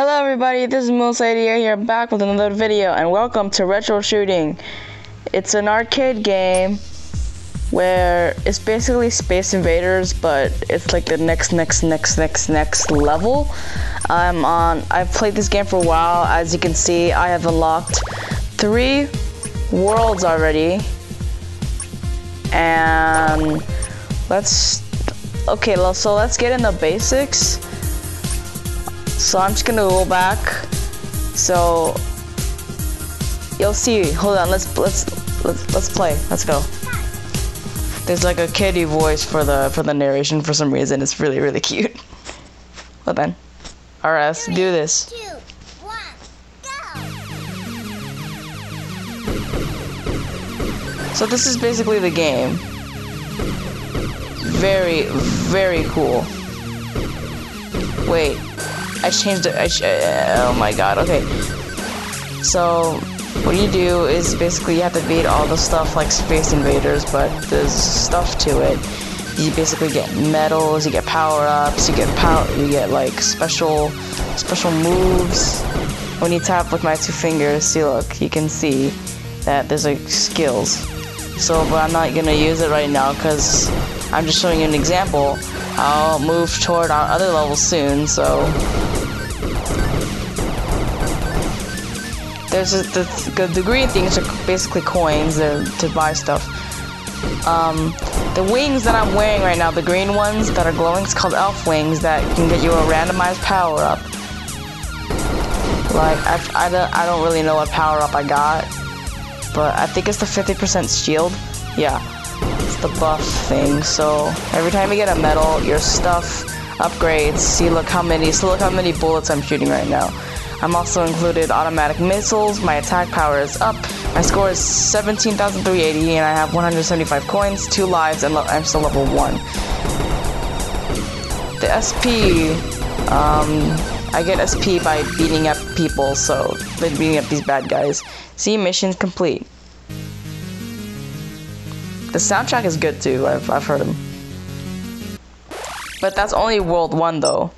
Hello everybody, this is Mulsadia here back with another video and welcome to Retro Shooting. It's an arcade game where it's basically Space Invaders but it's like the next next next next next level. I'm on I've played this game for a while. As you can see, I have unlocked 3 worlds already. And let's okay, so let's get in the basics. So I'm just gonna go back. So you'll see. Hold on. Let's let's let's let's play. Let's go. There's like a kitty voice for the for the narration for some reason. It's really really cute. Well then, all right, let's do this. So this is basically the game. Very very cool. Wait. I changed it. I uh, oh my god. Okay. So what you do is basically you have to beat all the stuff like Space Invaders, but there's stuff to it. You basically get medals, you get power ups, you get power, you get like special special moves. When you tap with my two fingers, see look, you can see that there's like skills. So, but I'm not gonna use it right now because I'm just showing you an example. I'll move toward our other levels soon, so There's a, the, the green things are basically coins to buy stuff. Um, the wings that I'm wearing right now, the green ones that are glowing, it's called elf wings that can get you a randomized power up. Like, I, I, don't, I don't really know what power up I got, but I think it's the 50% shield. Yeah, it's the buff thing. So every time you get a medal, your stuff upgrades. See, look how many, so look how many bullets I'm shooting right now. I'm also included automatic missiles, my attack power is up, my score is 17,380, and I have 175 coins, 2 lives, and I'm still level 1. The SP, um, I get SP by beating up people, so beating up these bad guys. See, mission complete. The soundtrack is good too, I've, I've heard them. But that's only World 1 though.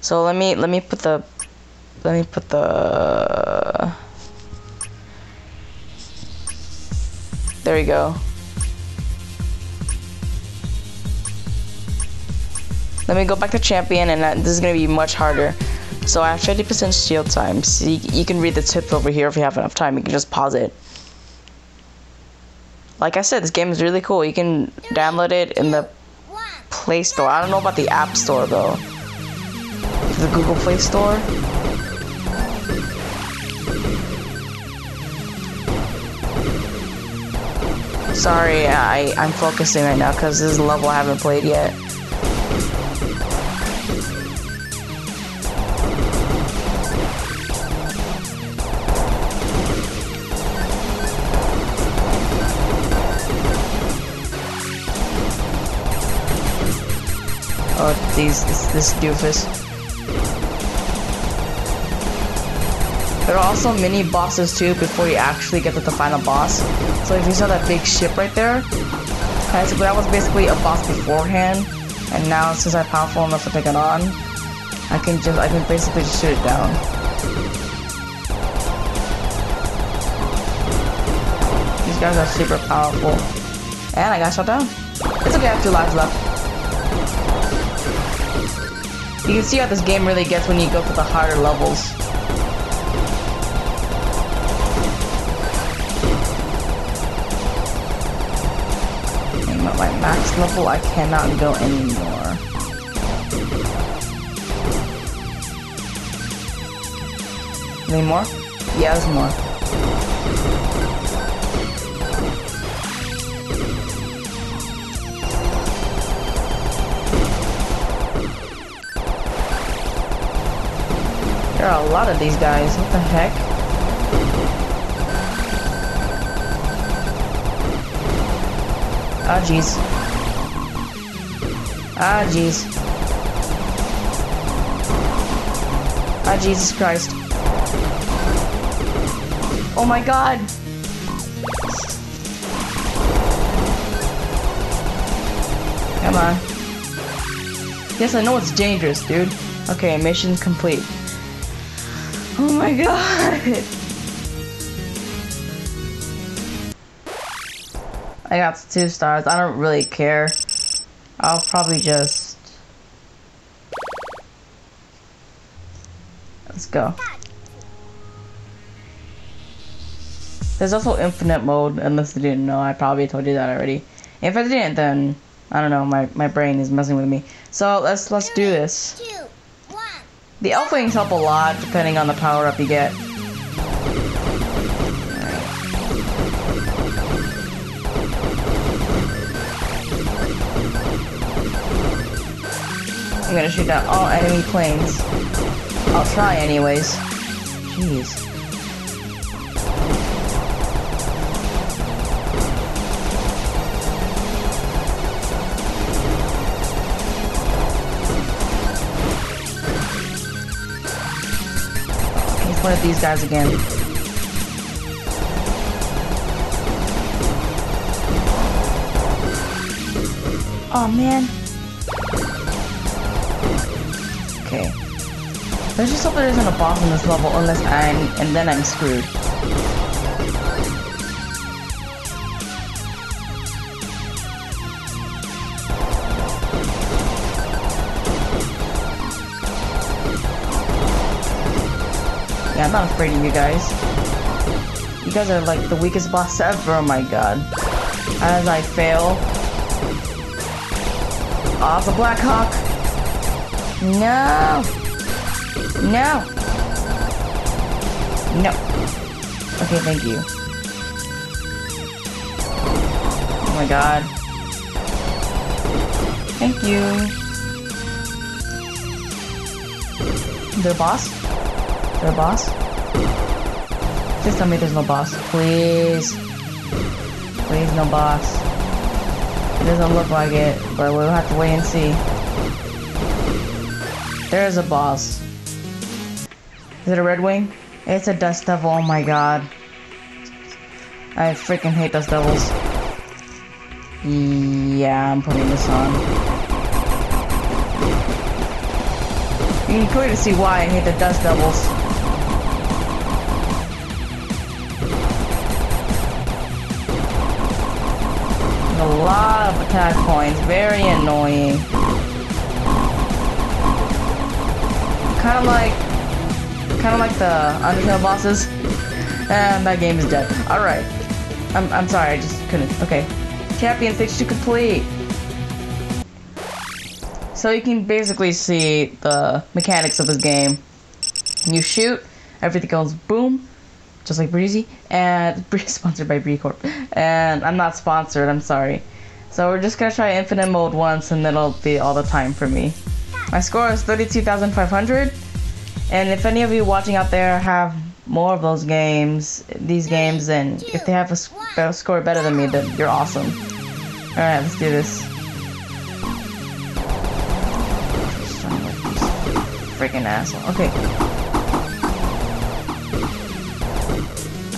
So let me let me put the let me put the There you go. Let me go back to champion and this is to be much harder. So I have 50% shield time. So you, can read the tip over here if you have enough time. You can just pause it. Like I said, this game is really cool. You can download it in the Play Store. I don't know about the App Store though the Google Play Store. Sorry, I, I'm focusing right now because this is a level I haven't played yet. These, this, this doofus. There are also mini bosses too before you actually get to the final boss. So if you saw that big ship right there, that was basically a boss beforehand. And now since I'm powerful enough to take it on, I can just I can basically just shoot it down. These guys are super powerful. And I got shot down. It's okay, I have two lives left. You can see how this game really gets when you go to the harder levels. At my max level, I cannot go anymore. Any more? Yeah, there's more. Lot of these guys. What the heck? Ah, jeez. Ah, jeez. Ah, Jesus Christ. Oh my god! Come on. Yes, I know it's dangerous, dude. Okay, mission complete. Oh my god! I got two stars. I don't really care. I'll probably just... Let's go. There's also infinite mode, unless you didn't know. I probably told you that already. If I didn't, then I don't know. My my brain is messing with me. So let's let's do this. The elf wings help a lot, depending on the power up you get. I'm gonna shoot down all enemy planes. I'll try anyways. Jeez. One of these guys again. Oh man. Okay. Let's just hope there isn't a boss in this level unless I'm and then I'm screwed. Yeah, I'm not afraid of you guys. You guys are like the weakest boss ever, oh my god. As I fail. It's a Black Hawk! No! No! No. Okay, thank you. Oh my god. Thank you. Their boss? Their boss? Just tell me there's no boss. Please. Please, no boss. It doesn't look like it, but we'll have to wait and see. There is a boss. Is it a red wing? It's a dust devil, oh my god. I freaking hate dust devils. Yeah, I'm putting this on. You can clearly see why I hate the dust devils. A lot of attack points, very annoying. Kind of like, kind of like the Undertale bosses. And that game is dead. Alright. I'm, I'm sorry, I just couldn't. Okay. Champion stage to complete. So you can basically see the mechanics of this game. You shoot, everything goes boom, just like Breezy, and sponsored by Bree Corp. And I'm not sponsored, I'm sorry. So we're just gonna try infinite mode once, and that'll be all the time for me. My score is 32,500, and if any of you watching out there have more of those games, these games, and if they have a, a score better than me, then you're awesome. All right, let's do this. Freaking asshole. Okay.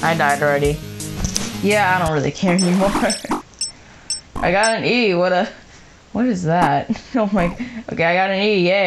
I died already. Yeah, I don't really care anymore. I got an E. What a... What is that? Oh my... Okay, I got an E. Yay.